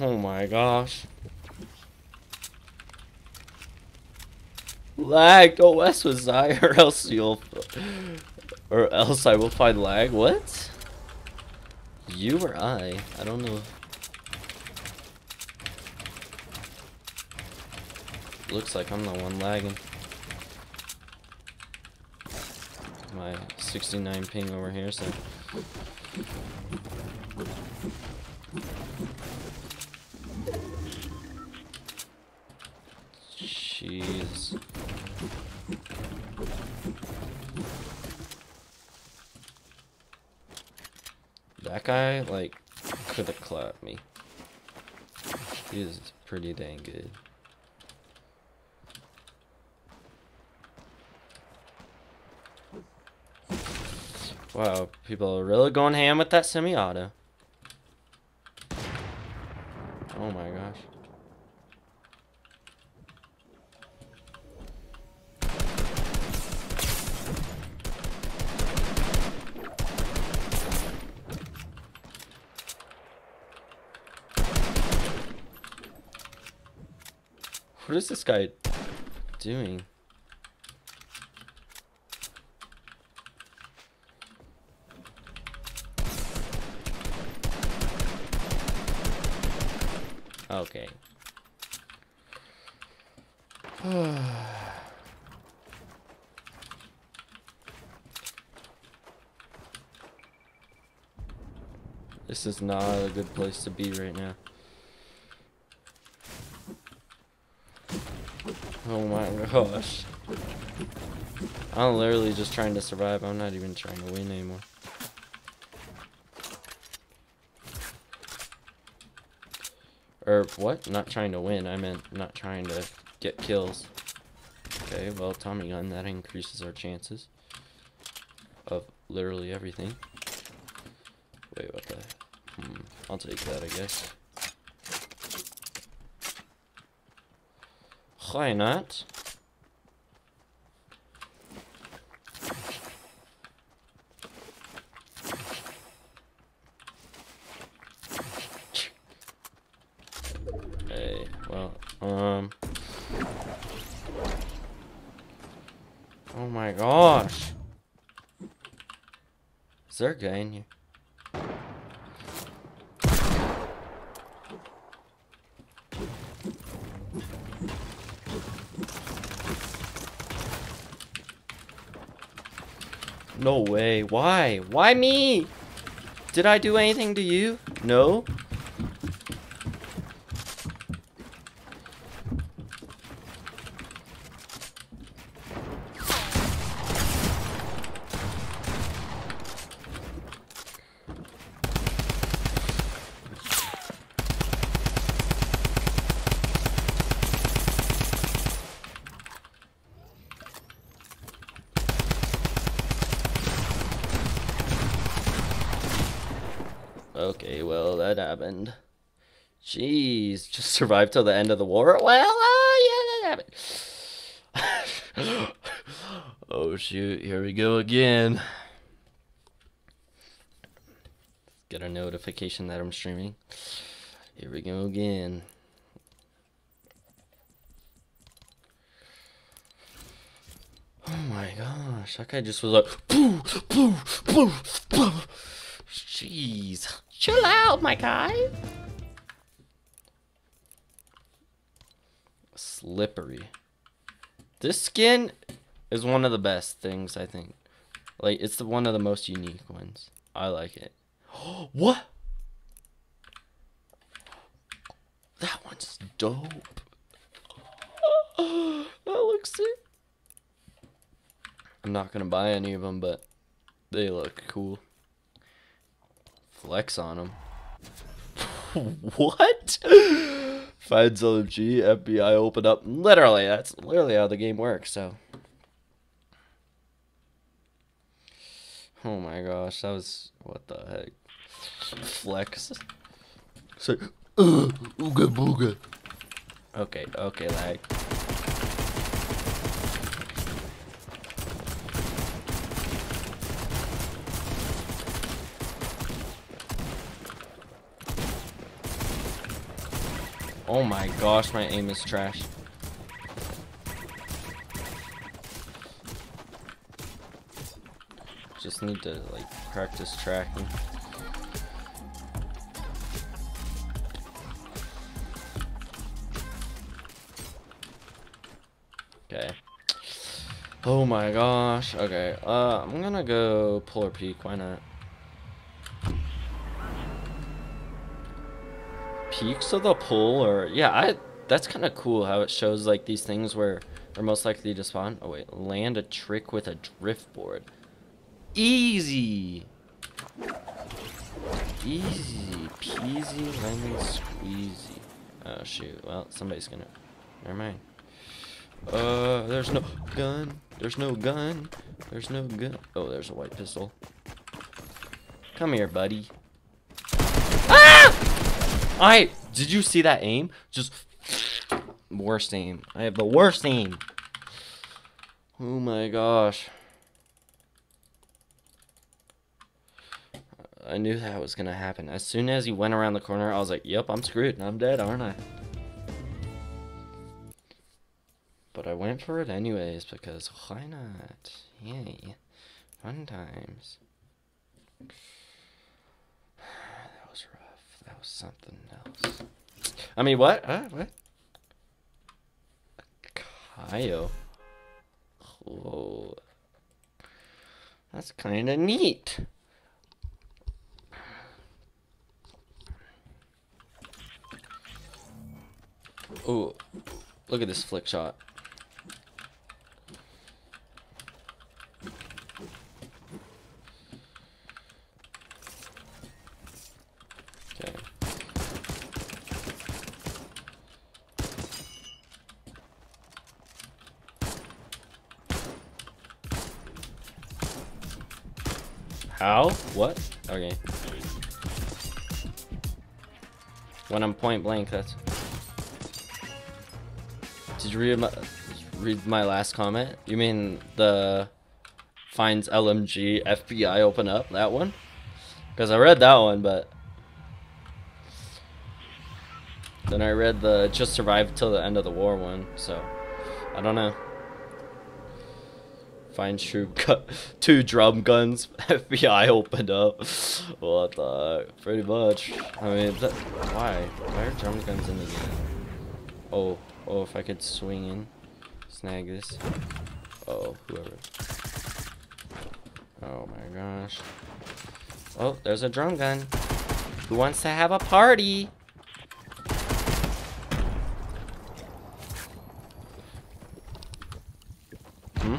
Oh my gosh. Lag OS was I or else you'll or else I will find lag. What? You or I? I don't know. Looks like I'm the one lagging. My 69 ping over here, so. Jeez. That guy, like, could have clapped me. He is pretty dang good. Wow, people are really going ham with that semi-auto. Oh my gosh. What is this guy doing? Okay. this is not a good place to be right now. Oh my gosh. I'm literally just trying to survive. I'm not even trying to win anymore. Or what? Not trying to win. I meant not trying to get kills. Okay, well, Tommy gun, that increases our chances of literally everything. Wait, what the? Hmm, I'll take that, I guess. Why not? Hey, well, um... Oh my gosh! Is there a guy in here? No way. Why? Why me? Did I do anything to you? No? Okay, well, that happened. Survived till the end of the war? Well, uh, yeah, that happened. oh, shoot, here we go again. Get a notification that I'm streaming. Here we go again. Oh my gosh, that guy just was like, boo, boo, boo, boo. Jeez. Chill out, my guy. Slippery. This skin is one of the best things, I think. Like, it's the, one of the most unique ones. I like it. what? That one's dope. that looks sick. I'm not gonna buy any of them, but they look cool. Flex on them. what? Finds LMG, FBI open up. Literally, that's literally how the game works, so. Oh my gosh, that was. What the heck? Flex. Say, uh, ooga booga. Okay, okay, lag. Oh my gosh, my aim is trash. Just need to like practice tracking. Okay. Oh my gosh. Okay. Uh, I'm gonna go Polar Peak. Why not? Peaks of the pool, or yeah, I. That's kind of cool how it shows like these things where they're most likely to spawn. Oh wait, land a trick with a drift board. Easy. Easy peasy lemon squeezy. Oh shoot. Well, somebody's gonna. Never mind. Uh, there's no gun. There's no gun. There's no gun. Oh, there's a white pistol. Come here, buddy. I did you see that aim? Just worst aim. I have the worst aim. Oh my gosh. I knew that was gonna happen. As soon as he went around the corner, I was like, "Yep, I'm screwed. I'm dead, aren't I?" But I went for it anyways because why not? Yay. Fun times. That was rough. That was something else. I mean, what? Huh? What? Kaio. Whoa. That's kind of neat. Ooh, look at this flick shot. Okay. How? When I'm point blank, that's. Did you read my read my last comment? You mean the finds LMG FBI open up that one? Because I read that one, but then I read the just survived till the end of the war one. So I don't know. Find true two drum guns. FBI opened up. What the? Pretty much. I mean, that, why? Why are drum guns in the game? Oh. Oh, if I could swing in, snag this. Oh, whoever. Oh my gosh. Oh, there's a drum gun. Who wants to have a party? Hmm?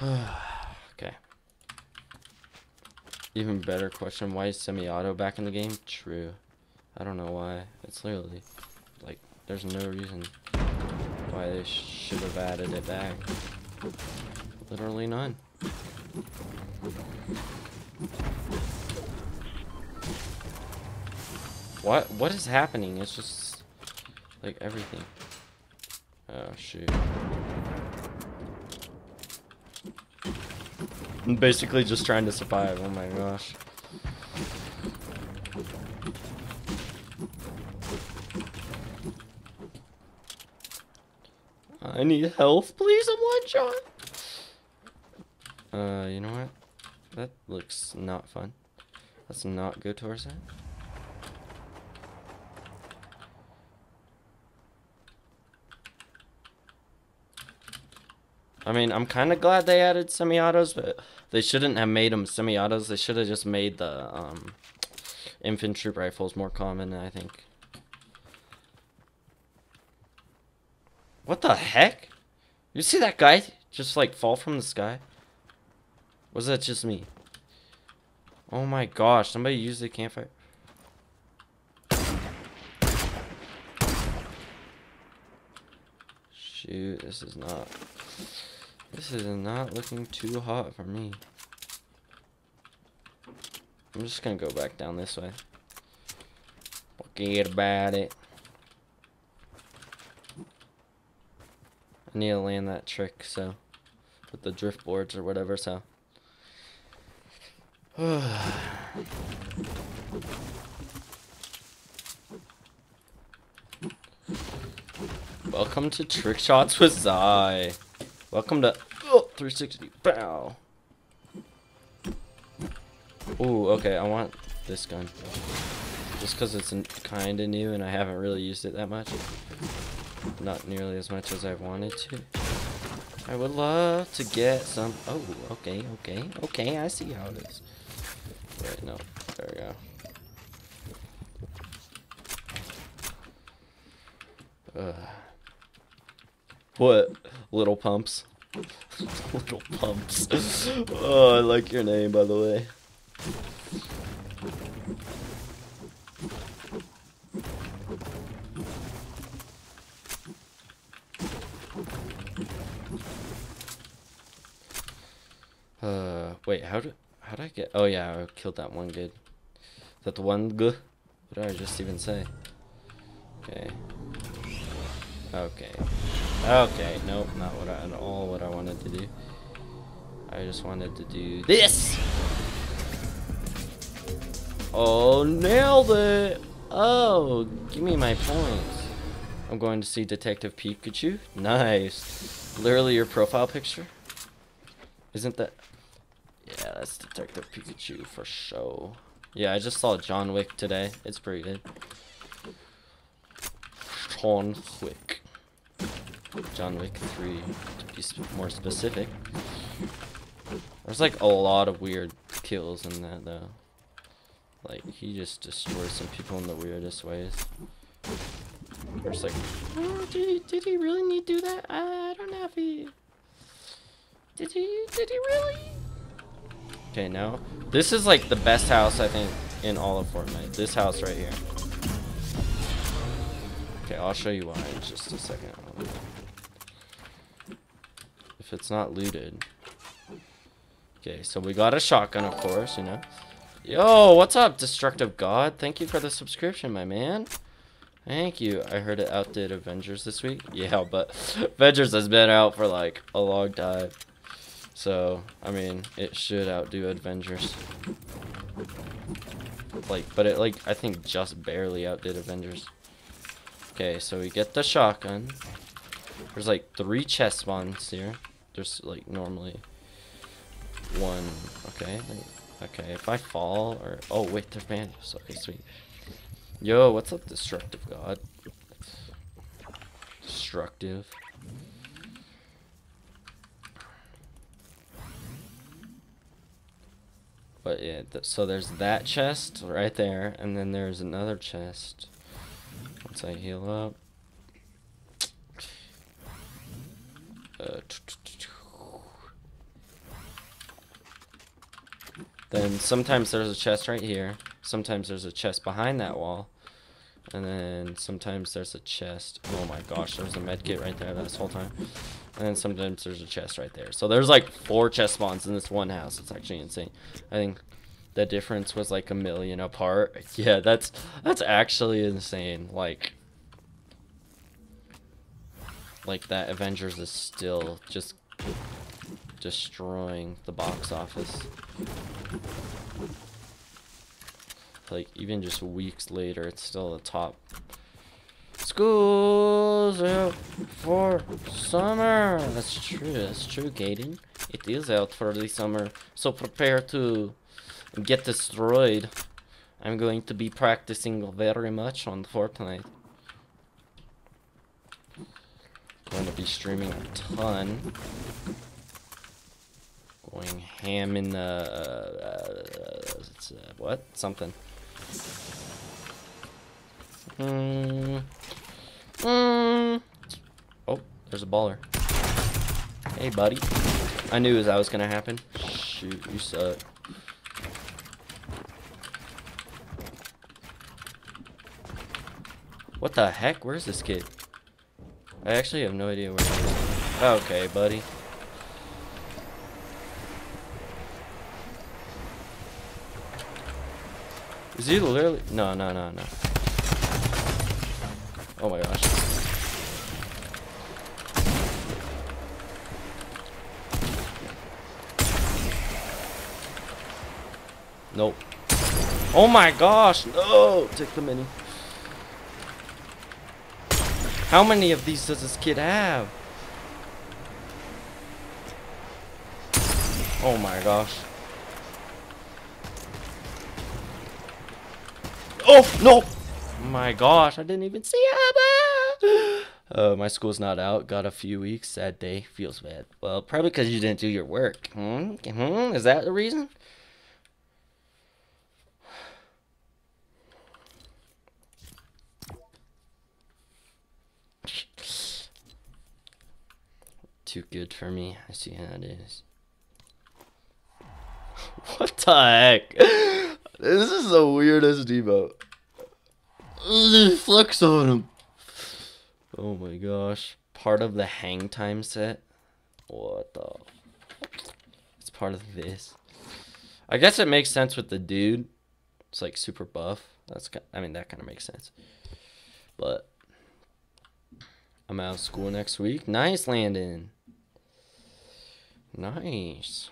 okay. Even better question, why is semi-auto back in the game? True. I don't know why. It's literally, like, there's no reason why they should have added it back. Literally none. What? What is happening? It's just, like, everything. Oh, shoot. I'm basically just trying to survive. Oh my gosh. I need health, please. I'm one shot. Uh, you know what? That looks not fun. Let's not go towards that. I mean, I'm kind of glad they added semi-autos, but they shouldn't have made them semi-autos. They should have just made the um, infantry rifles more common, I think. What the heck? You see that guy just like fall from the sky? Was that just me? Oh my gosh, somebody used the campfire. Shoot, this is not this is not looking too hot for me. I'm just gonna go back down this way. Forget about it. I need to land that trick, so. With the drift boards or whatever, so. Welcome to Trick Shots with Zai. Welcome to oh, 360. Bow. Ooh, okay, I want this gun. Just because it's kind of new and I haven't really used it that much. Not nearly as much as I wanted to. I would love to get some... Oh, okay, okay, okay, I see how it is. Wait, no, there we go. Ugh. What? Little pumps. Little pumps. oh, I like your name, by the way. Uh, wait, how did how did I get? Oh yeah, I killed that one good. That one good. What did I just even say? Okay. Okay. Okay. Nope, not what I, at all what I wanted to do. I just wanted to do this. Oh, nailed it! Oh, give me my points. I'm going to see Detective Pikachu. Nice. Literally your profile picture. Isn't that... Yeah, that's Detective Pikachu for sure. Yeah, I just saw John Wick today. It's pretty good. John Wick. John Wick 3, to be sp more specific. There's like a lot of weird kills in that though. Like, he just destroys some people in the weirdest ways. There's like, oh, did, he, did he really need to do that? I don't know if he... Did he, did he really? Okay, now, this is like the best house, I think, in all of Fortnite. This house right here. Okay, I'll show you why in just a second. If it's not looted. Okay, so we got a shotgun, of course, you know. Yo, what's up, Destructive God? Thank you for the subscription, my man. Thank you. I heard it outdid Avengers this week. Yeah, but Avengers has been out for like a long time. So, I mean, it should outdo Avengers. Like, but it like, I think just barely outdid Avengers. Okay, so we get the shotgun. There's like three chest spawns here. There's like normally one. Okay, Okay, if I fall or... Oh, wait, there's bandages. Okay, sweet. Yo, what's up, Destructive God? Destructive. But yeah, th so there's that chest right there, and then there's another chest. Once I heal up. Uh, Then sometimes there's a chest right here. Sometimes there's a chest behind that wall. And then sometimes there's a chest. Oh my gosh, there's a med kit right there this whole time. And then sometimes there's a chest right there. So there's like four chest spawns in this one house. It's actually insane. I think the difference was like a million apart. Yeah, that's that's actually insane. Like like that Avengers is still just destroying the box office. Like, even just weeks later, it's still the top. School's out for summer. That's true, that's true, Gaten. It is out for the summer. So prepare to get destroyed. I'm going to be practicing very much on Fortnite. Going to be streaming a ton going ham in the uh, uh, uh, what something. Mm. Mm. Oh, there's a baller. Hey, buddy. I knew as that was gonna happen. Shoot, you suck. What the heck? Where's this kid? I actually have no idea where he is. Okay, buddy. Is he literally? No, no, no, no. Oh my gosh. Nope. Oh my gosh, no! Take the mini. How many of these does this kid have? Oh my gosh. Oh, no! My gosh, I didn't even see it. Uh, my school's not out. Got a few weeks. Sad day. Feels bad. Well, probably because you didn't do your work. Hmm? Hmm? Is that the reason? Too good for me. I see how it is. What the heck? This is the weirdest emote. Flex on him. Oh my gosh. Part of the hang time set? What the? It's part of this. I guess it makes sense with the dude. It's like super buff. That's I mean that kind of makes sense. But I'm out of school next week. Nice, Landon. Nice.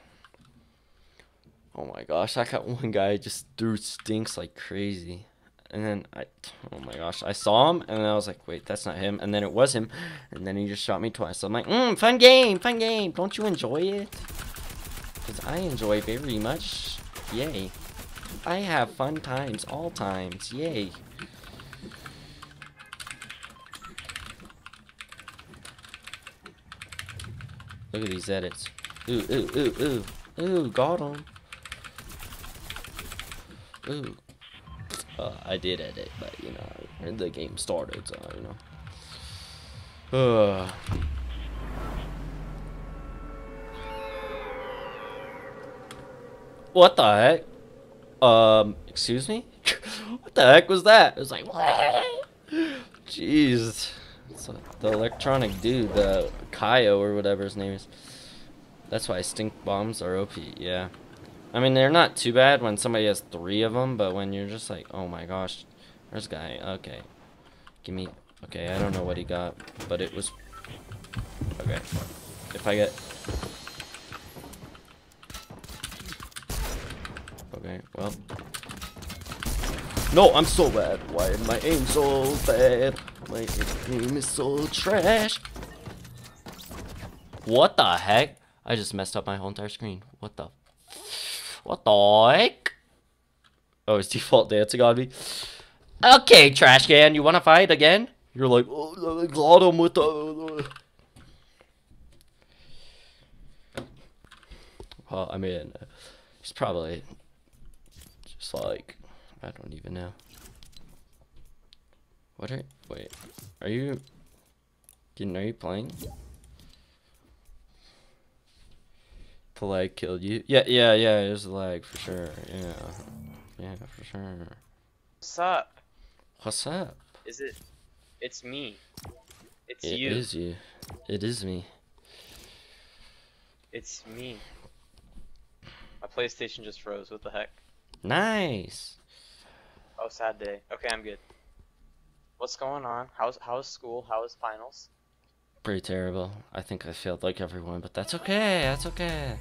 Oh my gosh, I got one guy just threw stinks like crazy. And then I, oh my gosh, I saw him and I was like, wait, that's not him. And then it was him. And then he just shot me twice. So I'm like, mm, fun game, fun game. Don't you enjoy it? Because I enjoy very much. Yay. I have fun times, all times. Yay. Look at these edits. Ooh, ooh, ooh, ooh. Ooh, got him. Ooh. Uh, I did edit, but you know, the game started, so you know. Uh. What the heck? Um, excuse me? what the heck was that? It was like, jeez. It's the electronic dude, the Kaio or whatever his name is. That's why stink bombs are OP, yeah. I mean, they're not too bad when somebody has three of them, but when you're just like, oh my gosh, there's a guy, okay. Give me, okay, I don't know what he got, but it was, okay. If I get, okay, well. No, I'm so bad. Why my aim so bad? My aim is so trash. What the heck? I just messed up my whole entire screen. What the? What the heck? Oh, it's default dancing on me. Okay, trash can, you want to fight again? You're like, oh, got him with the. Uh, uh. Well, I mean, uh, he's probably just like, I don't even know. What are, wait, are you, are you playing? The lag killed you. Yeah, yeah, yeah, it was the lag for sure. Yeah. Yeah, for sure. What's up? What's up? Is it it's me. It's it you. It is you. It is me. It's me. My PlayStation just froze. What the heck? Nice. Oh, sad day. Okay, I'm good. What's going on? How's how's school? How's finals? Pretty terrible. I think I failed like everyone, but that's okay. That's okay.